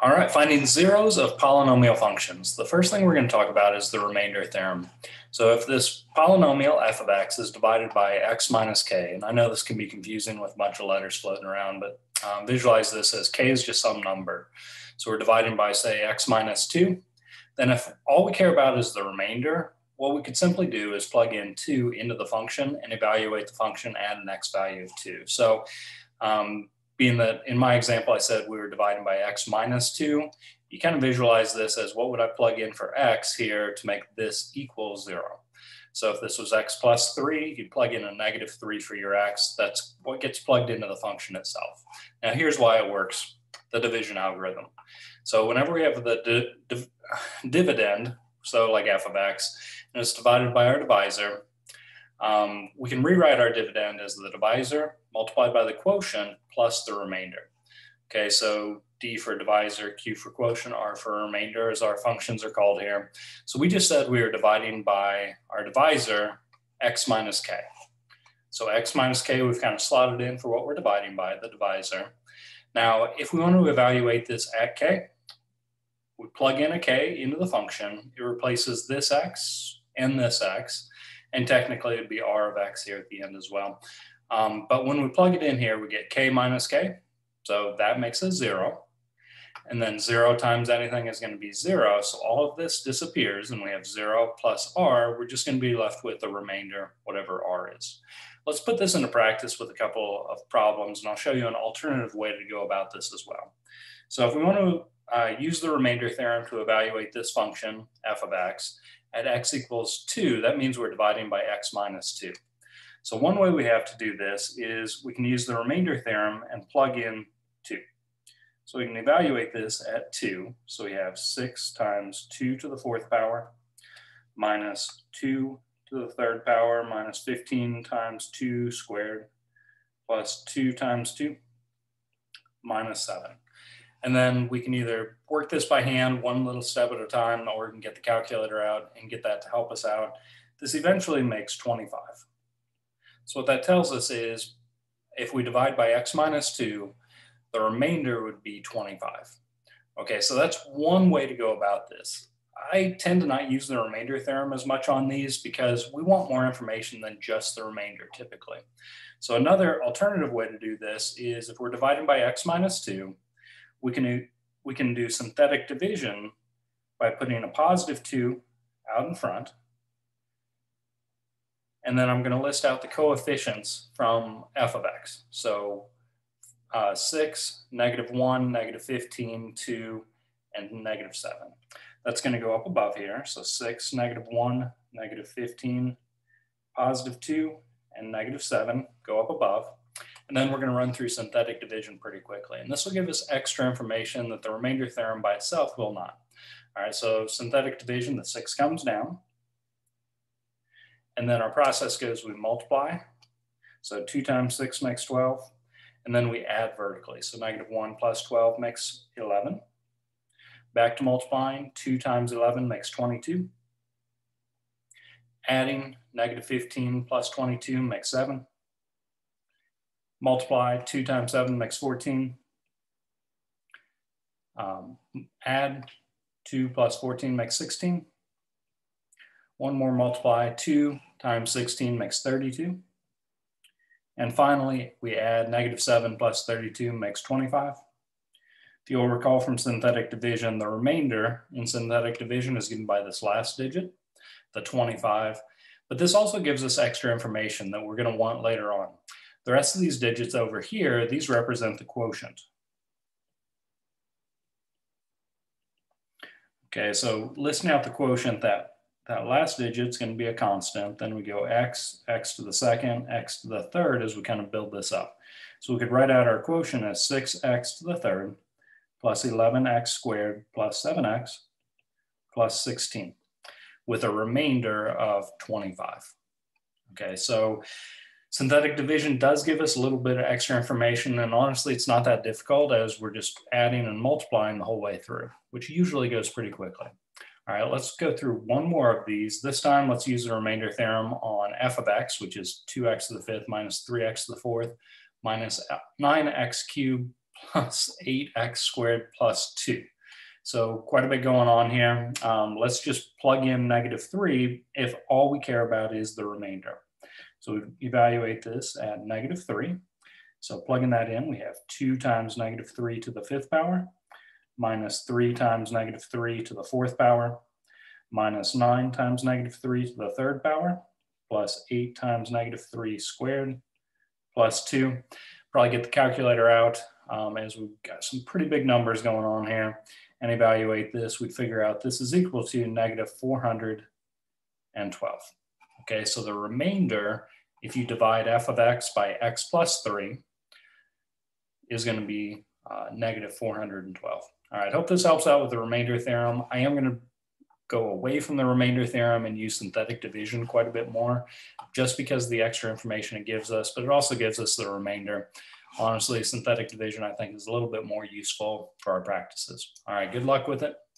All right, finding zeros of polynomial functions. The first thing we're going to talk about is the remainder theorem. So if this polynomial f of x is divided by x minus k, and I know this can be confusing with a bunch of letters floating around, but um, visualize this as k is just some number. So we're dividing by, say, x minus 2. Then if all we care about is the remainder, what we could simply do is plug in 2 into the function and evaluate the function at an x value of 2. So um, being that in my example, I said we were dividing by x minus 2, you kind of visualize this as what would I plug in for x here to make this equal 0. So if this was x plus 3, you'd plug in a negative 3 for your x. That's what gets plugged into the function itself. Now here's why it works, the division algorithm. So whenever we have the di div dividend, so like f of x, and it's divided by our divisor, um, we can rewrite our dividend as the divisor multiplied by the quotient plus the remainder. Okay, so D for divisor, Q for quotient, R for remainder as our functions are called here. So we just said we were dividing by our divisor, X minus K. So X minus K, we've kind of slotted in for what we're dividing by, the divisor. Now, if we want to evaluate this at K, we plug in a K into the function. It replaces this X and this X and technically it'd be r of x here at the end as well. Um, but when we plug it in here, we get k minus k. So that makes a zero. And then zero times anything is going to be zero. So all of this disappears and we have zero plus r. We're just going to be left with the remainder, whatever r is. Let's put this into practice with a couple of problems and I'll show you an alternative way to go about this as well. So if we want to uh, use the remainder theorem to evaluate this function, f of x, at x equals 2, that means we're dividing by x minus 2. So one way we have to do this is we can use the remainder theorem and plug in 2. So we can evaluate this at 2. So we have 6 times 2 to the fourth power minus 2 to the third power minus 15 times 2 squared plus 2 times 2 minus 7. And then we can either work this by hand one little step at a time, or we can get the calculator out and get that to help us out. This eventually makes 25. So what that tells us is if we divide by x minus 2, the remainder would be 25. Okay, so that's one way to go about this. I tend to not use the remainder theorem as much on these because we want more information than just the remainder typically. So another alternative way to do this is if we're dividing by x minus 2, we can we can do synthetic division by putting a positive 2 out in front. And then I'm going to list out the coefficients from f of x. So uh, 6, negative 1, negative 15, 2, and negative 7. That's going to go up above here. So 6, negative 1, negative 15, positive 2, and negative 7 go up above. And then we're going to run through synthetic division pretty quickly. And this will give us extra information that the remainder theorem by itself will not. All right, so synthetic division, the six comes down. And then our process goes, we multiply. So two times six makes 12. And then we add vertically. So negative one plus 12 makes 11. Back to multiplying, two times 11 makes 22. Adding negative 15 plus 22 makes seven multiply 2 times 7 makes 14. Um, add 2 plus 14 makes 16. One more multiply, 2 times 16 makes 32. And finally, we add negative 7 plus 32 makes 25. If you'll recall from synthetic division, the remainder in synthetic division is given by this last digit, the 25. But this also gives us extra information that we're going to want later on. The rest of these digits over here, these represent the quotient. Okay, so listing out the quotient, that, that last digit is going to be a constant. Then we go x, x to the second, x to the third as we kind of build this up. So we could write out our quotient as 6x to the third plus 11x squared plus 7x plus 16 with a remainder of 25. Okay, so Synthetic division does give us a little bit of extra information, and honestly, it's not that difficult as we're just adding and multiplying the whole way through, which usually goes pretty quickly. All right, let's go through one more of these. This time, let's use the remainder theorem on f of x, which is 2x to the fifth minus 3x to the fourth minus 9x cubed plus 8x squared plus 2. So quite a bit going on here. Um, let's just plug in negative 3 if all we care about is the remainder. So we evaluate this at negative 3. So plugging that in, we have 2 times negative 3 to the fifth power, minus 3 times negative 3 to the fourth power, minus 9 times negative 3 to the third power, plus 8 times negative 3 squared, plus 2. Probably get the calculator out um, as we've got some pretty big numbers going on here and evaluate this, we'd figure out this is equal to negative 412. Okay, so the remainder, if you divide f of x by x plus 3, is going to be uh, negative 412. All right, hope this helps out with the remainder theorem. I am going to go away from the remainder theorem and use synthetic division quite a bit more, just because of the extra information it gives us, but it also gives us the remainder. Honestly, synthetic division, I think, is a little bit more useful for our practices. All right, good luck with it.